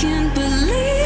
can't believe